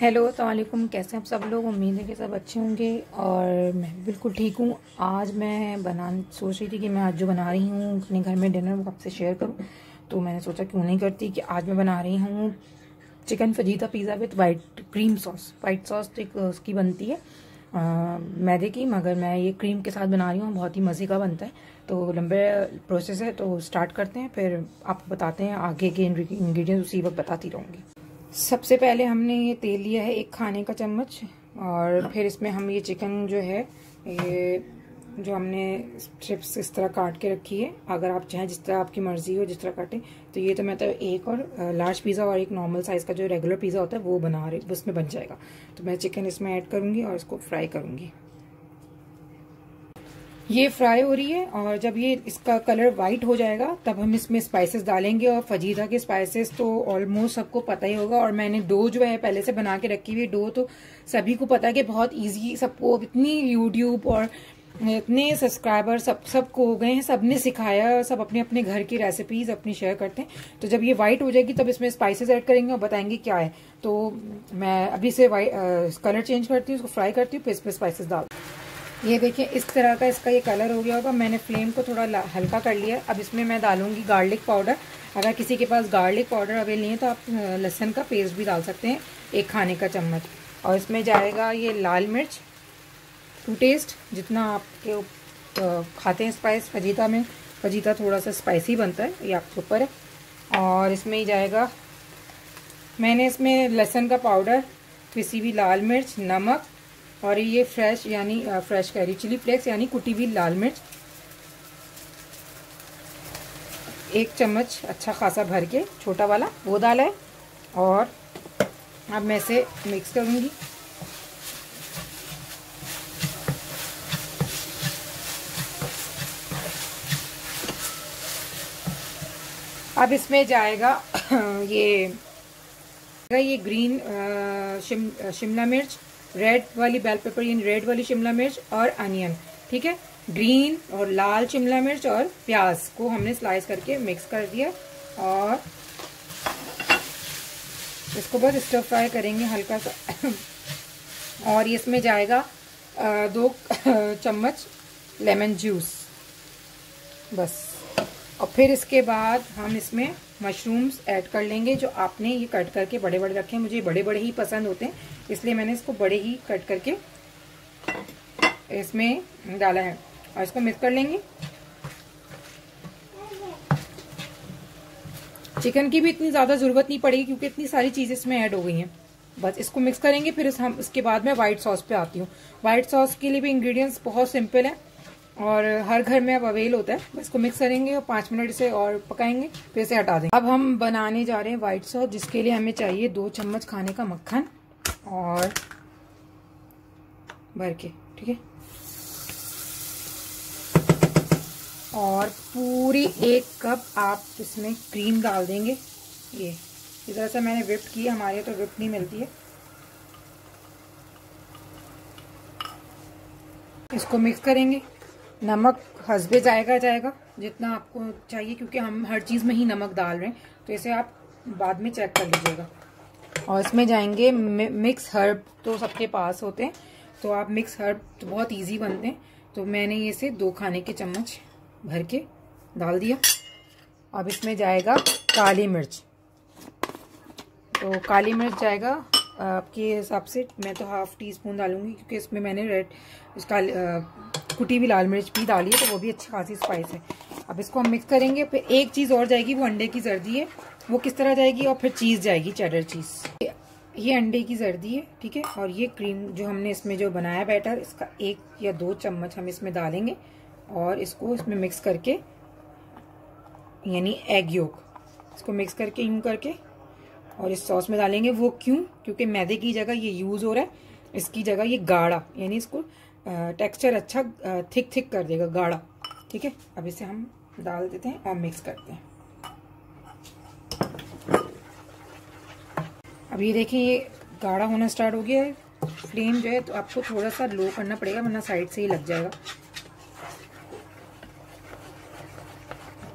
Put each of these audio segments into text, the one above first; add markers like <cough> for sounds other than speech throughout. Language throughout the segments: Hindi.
हेलो वालेकुम। कैसे आप सब लोग? उम्मीद है कि सब अच्छे होंगे और मैं बिल्कुल ठीक हूँ। आज मैं बना सोच रही थी कि मैं आज जो बना रही हूँ अपने घर में डिनर वो आपसे शेयर करूँ। तो मैंने सोचा क्यों नहीं करती कि आज मैं बना रही हूँ chicken fajita pizza with white cream sauce. White sauce तो एक उसकी बनती है आ, मैदे की मगर मैं ये क्रीम के साथ बना रही हूँ बहुत ही मज़े का बनता है। तो लंबे प्रोसेस है तो स्टार्ट करते हैं फिर आपको बताते हैं आगे के इंग्रेडिएंट्स उसी वक्त बताती रहूँगी। सबसे पहले हमने ये तेल लिया है एक खाने का चम्मच और फिर इसमें हम ये चिकन जो है ये जो हमने स्ट्रिप्स इस तरह काट के रखी है। अगर आप चाहें जिस तरह आपकी मर्ज़ी हो जिस तरह काटें। तो ये तो मैं तो एक और लार्ज पिज़्ज़ा और एक नॉर्मल साइज़ का जो रेगुलर पिज़्ज़ा होता है वो बना रही उसमें बन जाएगा। तो मैं चिकन इसमें ऐड करूँगी और इसको फ्राई करूँगी। ये फ्राई हो रही है और जब ये इसका कलर वाइट हो जाएगा, तब हम इसमें स्पाइसेस डालेंगे और फजीदा के स्पाइसेस तो ऑलमोस्ट सबको पता ही होगा और मैंने डो जो है पहले से बना के रखी हुई डो तो सभी को पता है कि बहुत इजी सबको, इतनी यूट्यूब और इतने सब्सक्राइबर सब, सबको हो गए हैं सबने सिखाया, सब अपने अपने घर की रेसिपीज़ अपनी शेयर करते हैं। तो जब ये वाइट हो जाएगी, तब इसमें स्पाइसेस ऐड करेंगे और बताएँगे क्या है। तो मैं अभी से वाइट कलर चेंज करती हूँ, उसको फ्राई करती हूँ, फिर इसमें स्पाइसेस डाल ये देखिए, इस तरह का इसका ये कलर हो गया होगा। मैंने फ्लेम को थोड़ा हल्का कर लिया। अब इसमें मैं डालूँगी गार्लिक पाउडर अगर किसी के पास गार्लिक पाउडर अवेल नहीं है तो आप लहसन का पेस्ट भी डाल सकते हैं, एक खाने का चम्मच। और इसमें जाएगा ये लाल मिर्च। टू टेस्ट जितना आपके खाते हैं स्पाइस फजीता में, फजीता थोड़ा सा स्पाइसी बनता है, ये आपके ऊपर और इसमें ही जाएगा, मैंने इसमें लहसन का पाउडर किसी भी लाल मिर्च, नमक और ये फ्रेश यानी फ्रेश कैरी चिली फ्लेक्स यानी कुटी हुई लाल मिर्च। एक चम्मच अच्छा खासा भर के छोटा वाला वो डाला है। और अब मैं इसे मिक्स करूँगी। अब इसमें जाएगा ये ये ग्रीन शिम, शिमला मिर्च। रेड वाली बेल पेपर यानी रेड वाली शिमला मिर्च और अनियन ठीक है? ग्रीन और लाल शिमला मिर्च और प्याज को हमने स्लाइस करके मिक्स कर दिया और इसको बस स्टर फ्राई करेंगे हल्का सा। <laughs> और इसमें जाएगा दो चम्मच लेमन जूस बस। और फिर इसके बाद हम इसमें मशरूम्स ऐड कर लेंगे, जो आपने ये कट करके बड़े बड़े रखे हैं। मुझे बड़े बड़े ही पसंद होते हैं, इसलिए मैंने इसको बड़े ही कट करके इसमें डाला है। और इसको मिक्स कर लेंगे। चिकन की भी इतनी ज़्यादा ज़रूरत नहीं पड़ेगी, क्योंकि इतनी सारी चीज़ें इसमें ऐड हो गई हैं। बस इसको मिक्स करेंगे, फिर इस हम, इसके बाद में व्हाइट सॉस पे आती हूँ। व्हाइट सॉस के लिए भी इंग्रेडिएंट्स बहुत सिंपल है। और हर घर में अब अवेल होता है। इसको मिक्स करेंगे और पाँच मिनट से और पकाएँगे, फिर इसे हटा देंगे। अब हम बनाने जा रहे हैं व्हाइट सॉस जिसके लिए हमें चाहिए दो चम्मच खाने का मक्खन और भर के ठीक है? और पूरी एक कप आप इसमें क्रीम डाल देंगे। ये, इस तरह से मैंने विप्ट की हमारे तो विप्ट नहीं मिलती है। इसको मिक्स करेंगे। नमक हसबे जाएगा जाएगा, जितना आपको चाहिए, क्योंकि हम हर चीज़ में ही नमक डाल रहे हैं। तो इसे आप बाद में चेक कर लीजिएगा। और इसमें जाएँगे मिक्स हर्ब तो सबके पास होते हैं। तो आप मिक्स हर्ब तो बहुत इजी बनते हैं। तो मैंने ये से दो खाने के चम्मच भर के डाल दिया। अब इसमें जाएगा काली मिर्च। तो काली मिर्च जाएगा, आपके हिसाब से मैं तो हाफ़ टी स्पून डालूँगी, क्योंकि इसमें मैंने रेड इसका कुटी हुई लाल मिर्च भी डाली है तो वो भी अच्छी खासी स्पाइस है। अब इसको हम मिक्स करेंगे, फिर एक चीज़ और जाएगी, वो अंडे की जर्दी है। वो किस तरह जाएगी और फिर चीज़ जाएगी चेडर चीज़ ये अंडे की जर्दी है, ठीक है? और ये क्रीम जो हमने इसमें जो बनाया बैटर इसका एक या दो चम्मच हम इसमें डालेंगे और इसको इसमें मिक्स करके, यानी एग योग इसको मिक्स करके, यूँ करके, और इस सॉस में डालेंगे। वो क्यों? क्योंकि मैदे की जगह ये यूज़ हो रहा है, इसकी जगह ये गाढ़ा, यानी इसको टेक्सचर अच्छा थिक थिक कर देगा, गाढ़ा। ठीक है? अब इसे हम डाल देते हैं और मिक्स करते हैं। अब ये देखिए ये गाढ़ा होना स्टार्ट हो गया है। फ्लेम जो है तो आपको थोड़ा सा लो करना पड़ेगा, वरना साइड से ही लग जाएगा।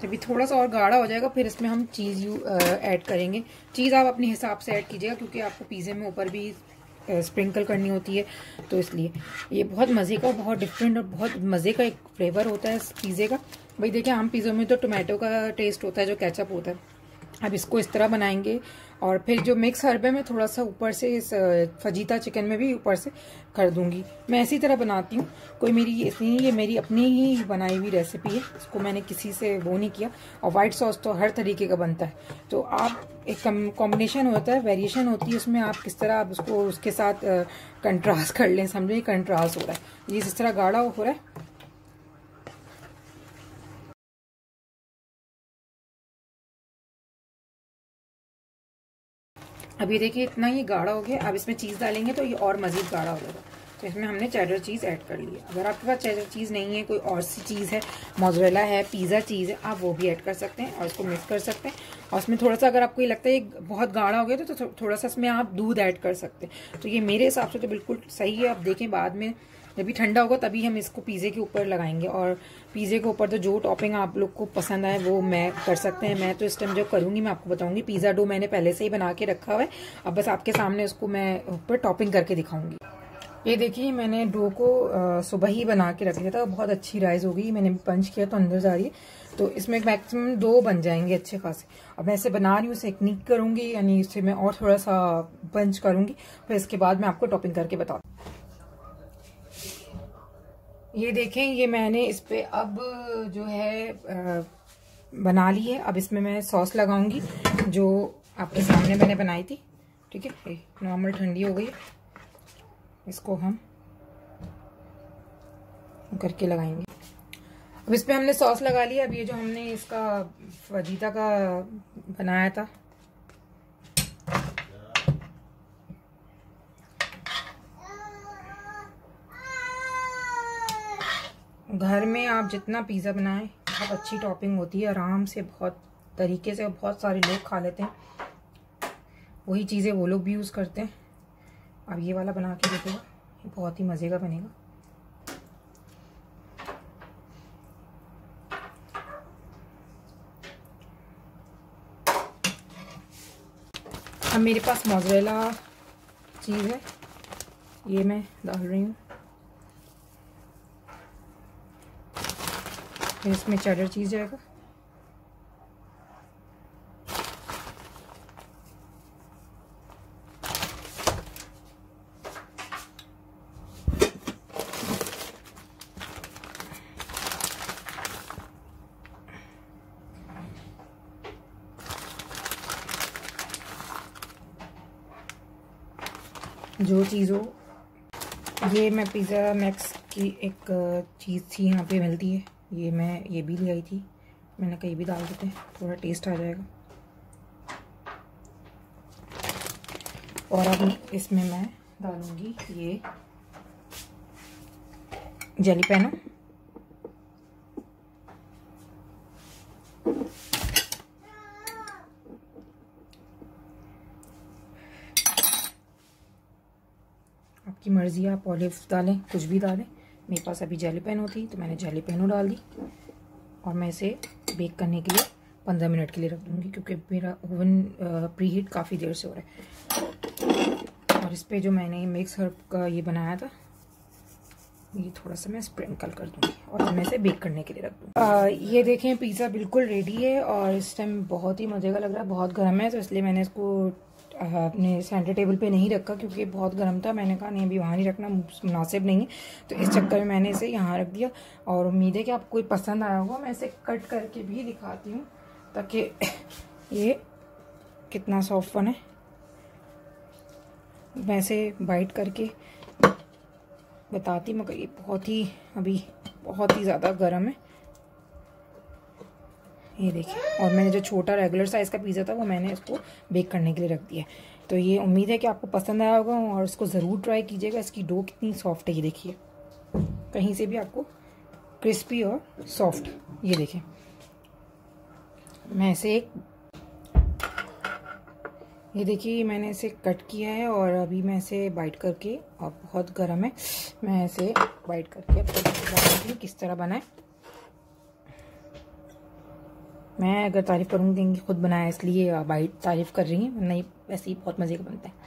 जब अभी थोड़ा सा और गाढ़ा हो जाएगा, फिर इसमें हम चीज़ यू ऐड करेंगे। चीज़ आप अपने हिसाब से ऐड कीजिएगा, क्योंकि आपको पिज़्ज़े में ऊपर भी स्प्रिंकल करनी होती है तो इसलिए। ये बहुत मज़े का, बहुत डिफरेंट और बहुत मज़े का एक फ्लेवर होता है इस पिज़्ज़े का। भाई देखिए, आम पिज़्ज़ों में तो टोमेटो का टेस्ट होता है, जो कैचअप होता है। अब इसको इस तरह बनाएँगे। और फिर जो मिक्स हर्बे में थोड़ा सा ऊपर से इस फजीता चिकन में भी ऊपर से कर दूँगी। मैं इसी तरह बनाती हूँ। कोई मेरी इतनी ये मेरी अपनी ही बनाई हुई रेसिपी है। इसको मैंने किसी से वो नहीं किया। और वाइट सॉस तो हर तरीके का बनता है। तो आप एक कॉम्बिनेशन होता है वेरिएशन होती है उसमें आप किस तरह आप उसको, उसके साथ कंट्रास्ट कर लें। समझे? कंट्रास्ट हो रहा है। ये जिस तरह गाढ़ा हो रहा है अभी देखिए इतना ही गाढ़ा हो गया अब इसमें चीज़ डालेंगे तो ये और मज़ीद गाढ़ा हो जाएगा। तो इसमें हमने चैडर चीज़ ऐड कर लिया अगर आपके पास चैडर चीज़ नहीं है कोई और सी चीज़ है मोजरेला है पिज़्ज़ा चीज़ है आप वो भी ऐड कर सकते हैं और इसको मिक्स कर सकते हैं। और उसमें थोड़ा सा अगर आपको ये लगता है ये बहुत गाढ़ा हो गया तो, तो थोड़ा सा इसमें आप दूध ऐड कर सकते हैं। तो ये मेरे हिसाब से तो बिल्कुल सही है आप देखें बाद में जब भी ठंडा होगा तभी हम इसको पिज़्ज़े के ऊपर लगाएँगे और पिज़्ज़े के ऊपर तो जो टॉपिंग आप लोग को पसंद आए, वो मैं कर सकते हैं। मैं तो इस टाइम जो करूँगी, मैं आपको बताऊँगी। पिज़्ज़ा डो मैंने पहले से ही बना के रखा हुआ है। अब बस आपके सामने उसको मैं ऊपर टॉपिंग करके दिखाऊँगी। ये देखिए, मैंने डो को सुबह ही बना के रख लिया था। बहुत अच्छी राइस हो गई। मैंने पंच किया तो अंदर जा रही है। तो इसमें मैक्सिमम दो बन जाएँगे अच्छे खासे। अब मैं इसे बना रही हूँ टेक्निक करूँगी, यानी इसे मैं और थोड़ा सा पंच करूँगी। फिर इसके बाद मैं आपको टॉपिंग करके बता ये देखें, ये मैंने इस पर अब जो है बना ली है। अब इसमें मैं सॉस लगाऊँगी, जो आपके सामने मैंने बनाई थी। ठीक है? नॉर्मल ठंडी हो गई इसको हम करके लगाएँगे। अब इस पर हमने सॉस लगा लिया अब ये जो हमने इसका फजीता का बनाया था घर में आप जितना पिज़्ज़ा बनाएँ, बहुत अच्छी टॉपिंग होती है, आराम से, बहुत तरीके से बहुत सारे लोग खा लेते हैं। वही चीज़ें वो लोग भी यूज़ करते हैं। अब ये वाला बना के देखिएगा ये बहुत ही मज़े का बनेगा। अब मेरे पास मोजरेला चीज़ है। ये मैं डाल रही हूँ। फिर इसमें चेडर चीज़ जाएगा। जो चीज़ हो, ये मैं पिज़्ज़ा मैक्स की एक चीज़ थी, यहाँ पे मिलती है। ये मैं ये भी ले आई थी। मैंने कहीं भी डाल देते थोड़ा टेस्ट आ जाएगा। और अब इसमें मैं डालूँगी ये जेली पैनो आपकी मर्ज़ी, आप ऑलिव डालें, कुछ भी डालें। मेरे पास अभी जेली पेन होती तो मैंने जेली पेनो डाल दी और मैं इसे बेक करने के लिए पंद्रह मिनट के लिए रख दूँगी, क्योंकि मेरा ओवन प्री हीट काफ़ी देर से हो रहा है। और इस पर जो मैंने मिक्स हर्ब का ये बनाया था, ये थोड़ा सा मैं स्प्रिंकल कर दूँगी और मैं इसे बेक करने के लिए रख दूँगी। ये देखें पिज़्ज़ा बिल्कुल रेडी है और इस टाइम बहुत ही मज़े का लग रहा है, बहुत गर्म है तो इसलिए मैंने इसको अपने सेंटर टेबल पे नहीं रखा क्योंकि बहुत गर्म था। मैंने कहा, नहीं, अभी वहाँ नहीं रखना मुनासिब नहीं है। तो इस चक्कर में मैंने इसे यहाँ रख दिया और उम्मीद है कि आपको कोई पसंद आया होगा। मैं इसे कट करके भी दिखाती हूँ ताकि ये कितना सॉफ्ट बने। मैं इसे बाइट करके बताती मगर ये बहुत ही, अभी बहुत ही ज़्यादा गर्म है। ये देखिए, और मैंने जो छोटा रेगुलर साइज़ का पिज़्ज़ा था, वो मैंने इसको बेक करने के लिए रख दिया तो ये उम्मीद है कि आपको पसंद आया होगा और इसको ज़रूर ट्राई कीजिएगा। इसकी डो कितनी सॉफ्ट है, ये देखिए। कहीं से भी आपको क्रिस्पी और सॉफ्ट ये देखें मैं इसे एक, ये देखिए मैंने इसे कट किया है और अभी मैं इसे बाइट करके, और बहुत गर्म है, मैं इसे बाइट करके आपको किस तरह बनाए? मैं अगर तारीफ़ करूँगी खुद बनाया इसलिए भाई तारीफ़ कर रही हैं। नहीं वैसे ही बहुत मज़े का बनता है।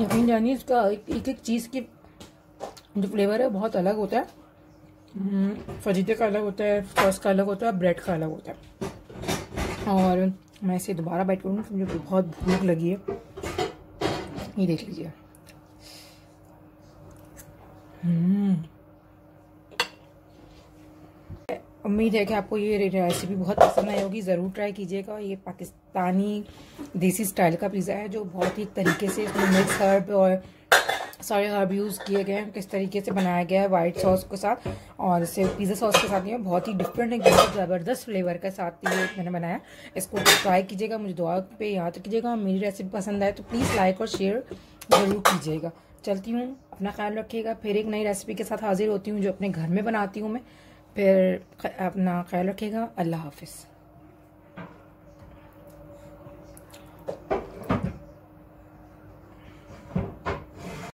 यकीन जानिए इसका एक एक चीज़ की जो फ्लेवर है बहुत अलग होता है। हम्म, फजीते का अलग होता है सॉस का अलग होता है ब्रेड का अलग होता है। और मैं इसे दोबारा बाइट करूँगी मुझे बहुत भूख लगी है। ये देख लीजिए। उम्मीद है कि आपको ये रेसिपी बहुत पसंद आई होगी। ज़रूर ट्राई कीजिएगा। ये पाकिस्तानी देसी स्टाइल का पिज़्ज़ा है, जो बहुत ही तरीके से इसमें मिक्स हर्ब और सारे हर्ब यूज़ किए गए हैं। किस तरीके से बनाया गया है वाइट सॉस के साथ और इसे पिज़्ज़ा सॉस के साथ ये बहुत ही डिफरेंट है बहुत ज़बरदस्त फ्लेवर के साथ ये मैंने बनाया। इसको ट्राई कीजिएगा। मुझे दुआ पे याद कीजिएगा मेरी रेसिपी पसंद आए तो प्लीज़ लाइक और शेयर ज़रूर कीजिएगा। चलती हूँ, अपना ख्याल रखिएगा। फिर एक नई रेसिपी के साथ हाजिर होती हूँ, जो अपने घर में बनाती हूँ मैं। फिर अपना ख्याल रखिएगा। अल्लाह हाफिज़।